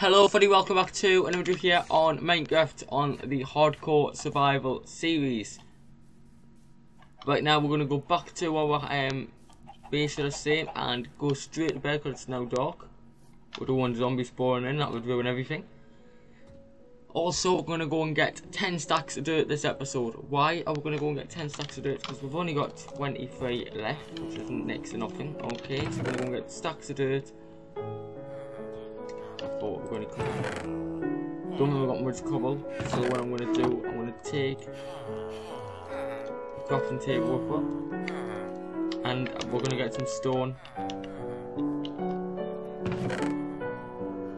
Hello everybody, welcome back to another video here on Minecraft on the Hardcore Survival series. Right now we're going to go back to our um, base of the same and go straight to bed because it's now dark. We don't want zombies spawning in, that would ruin everything. Also, we're going to go and get 10 stacks of dirt this episode. Why are we going to go and get 10 stacks of dirt? Because we've only got 23 left, which is next to nothing. Okay, so we're going to go and get stacks of dirt. I thought we are going to. Don't we've got much cobble, so what I'm going to do, I'm going to take crafting table her, and we're going to get some stone.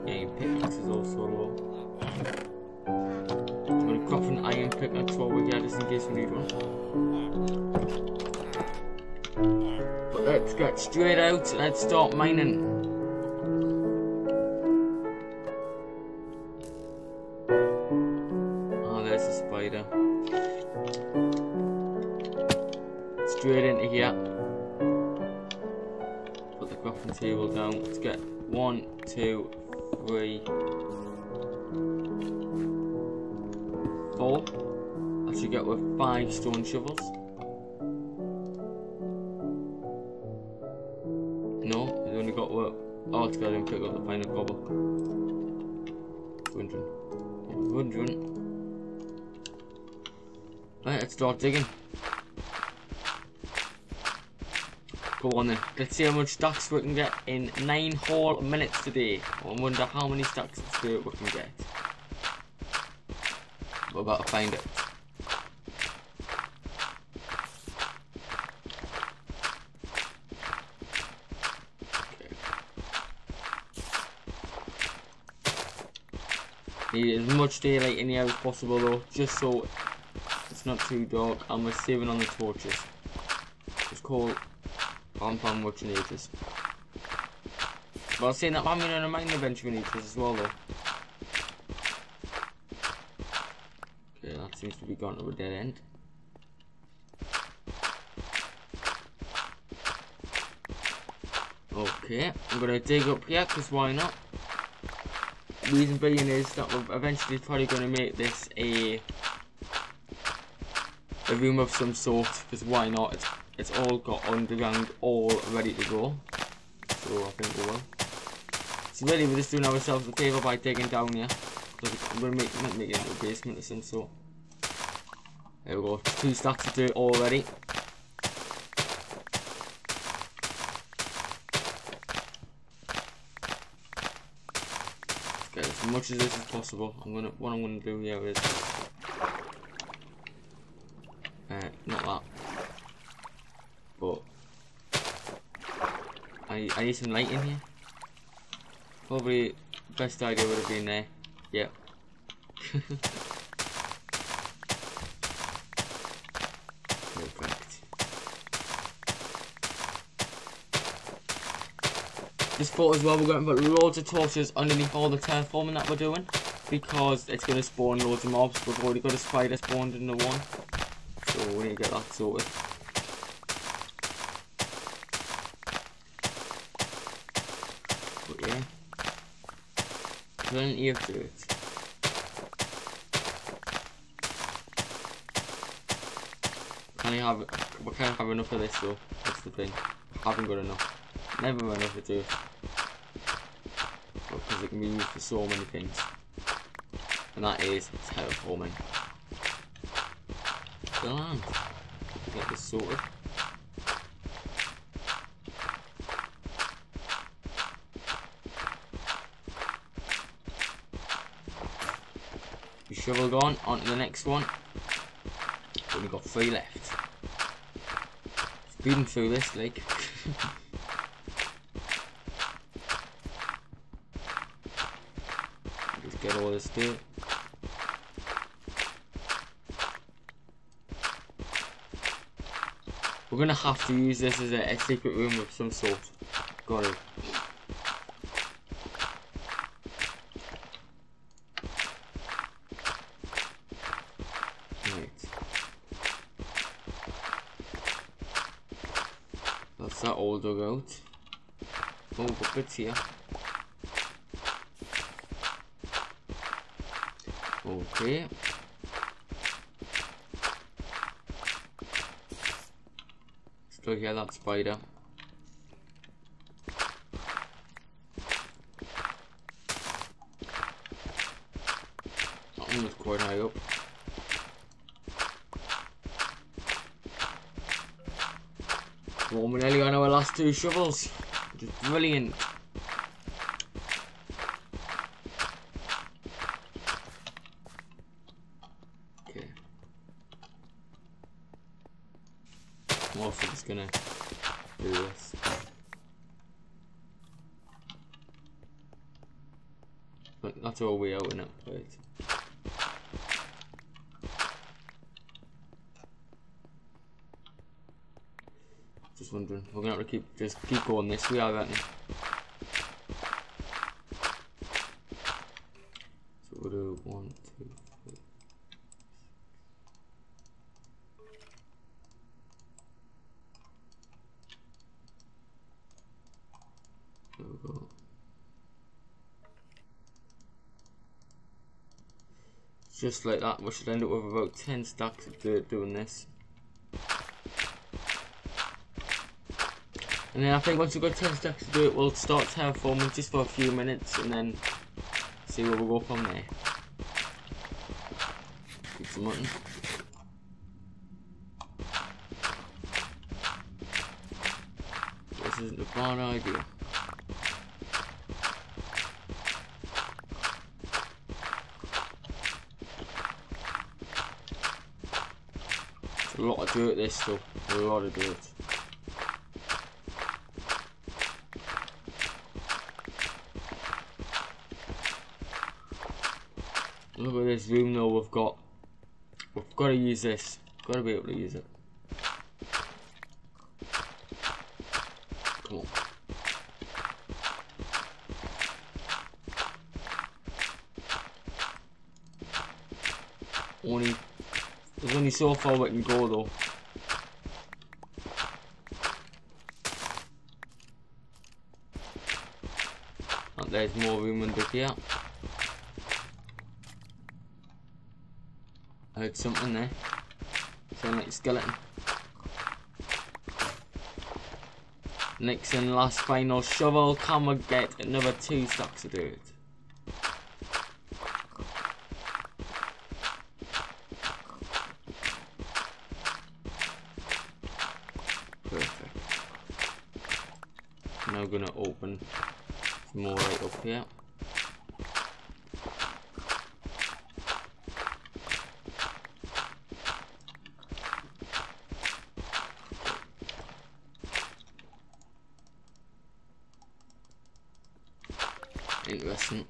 Your pickaxe is also low. I'm going to craft an iron pickaxe we're here, just in case we need one. But let's get straight out, let's start mining. Straight into here. Put the crafting table down. Let's get one, two, three, four. I should get with five stone shovels. No, it's only got what? Oh, it's got to pick up the final cobble. 200. 100. Right, let's start digging. Go on then. Let's see how much stacks we can get in 9 whole minutes today. I wonder how many stacks of dirt we can get. We're about to find it. Need as much daylight in here as possible though, just so it's not too dark and we're saving on the torches. It's called Farm Farm Watching Ages. But I was saying that I'm in a mine adventure in ages as well though. Okay, that seems to be gone to a dead end. Okay, I'm gonna dig up here because why not? Reason being is that we're eventually probably gonna make this a a room of some sort because why not? It's it's all got underground all ready to go. So I think we will. So really we're just doing ourselves a favour by digging down here. I'm gonna make, make, it into a basement of some sort. There we go, two stacks of dirt already. Get as much as this as possible. I'm gonna what I'm gonna do here is uh, not that. But I need some light in here. Probably best idea would have been there. Yep. Perfect. This thought as well, we're going to put loads of torches underneath all the terraforming that we're doing because it's going to spawn loads of mobs. We've already got a spider spawned in the one, so we need to get that sorted. But yeah, plenty of dirt. Can I have? We can't have enough of this though. That's the thing. haven't got enough. Never enough of dirt. Because it can be used for so many things. And that is terraforming. The land. Get this sorted. Shovel gone, on to the next one. We've got three left. Speeding through this, like. Just get all this dirt. We're gonna have to use this as a, a secret room of some sort. Got it. that all dug out. Oh, buckets here. Okay. Still hear that spider. Two shovels. Which is brilliant. Okay. Morphin's gonna do this. But that's all we out in it, Just wondering. We're gonna have to keep just keep going this way, I reckon. So we'll do one, two, three. There we go. Just like that, we should end up with about 10 stacks of dirt doing this. And then I think once we've got 10 stacks to do it, we'll start terraforming just for a few minutes and then see where we go from there. Keep some mutton. This isn't a bad idea. A lot of dirt this though, a lot of dirt. This room though we've got. We've got to use this. Got to be able to use it. Come on. Only there's only so far we can go though. And there's more room under here. I heard something there. Sound like a skeleton. And last final shovel. come and get another two stacks of dirt? Perfect. Now gonna open more right up here. Interesting.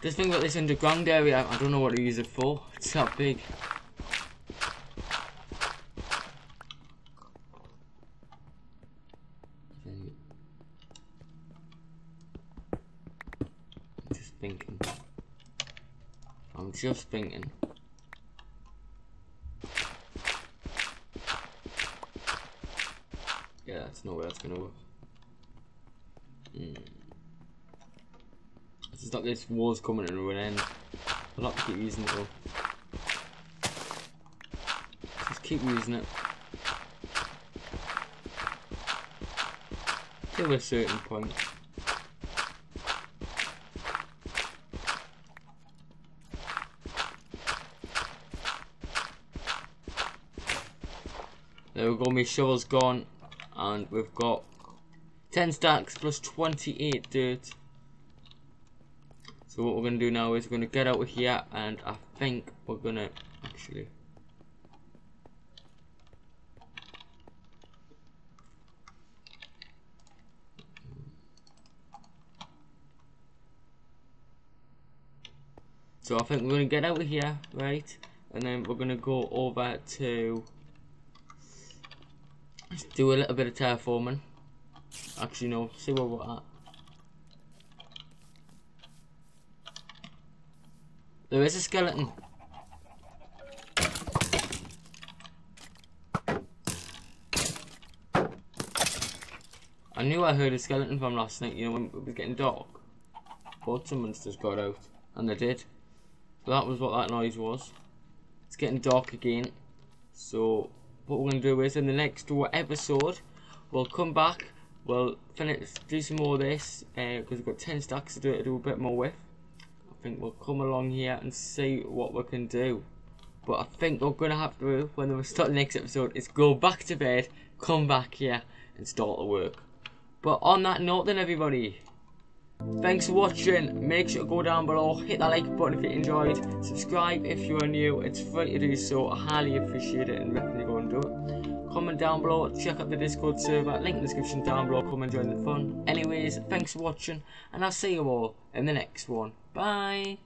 This thing about this underground area, I don't know what to use it for. It's that big. Just thinking. I'm just thinking. Yeah, that's no way that's gonna work. Mm. It's just like this war's coming to an end. I'll have to keep using it though. Just keep using it. Till a certain point. There we go, my shovel's gone, and we've got 10 stacks plus 28 dirt. So what we're going to do now is we're going to get out of here, and I think we're going to actually... So I think we're going to get out of here, right? And then we're going to go over to... Do a little bit of terraforming. Actually, no, see where we're at. There is a skeleton. I knew I heard a skeleton from last night, you know, when it was getting dark. But some monsters got out, and they did. So that was what that noise was. It's getting dark again, so what we're going to do is in the next episode, we'll come back. We'll finish, do some more of this. Because uh, we've got 10 stacks to do to do a bit more with. I think we'll come along here and see what we can do. But I think we're going to have to do, when we start the next episode, is go back to bed, come back here, and start the work. But on that note then everybody, thanks for watching, make sure to go down below, hit that like button if you enjoyed, subscribe if you are new, it's free to do so, I highly appreciate it and recommend Comment down below, check out the Discord server, link in the description down below, come and join the fun. Anyways, thanks for watching, and I'll see you all in the next one. Bye!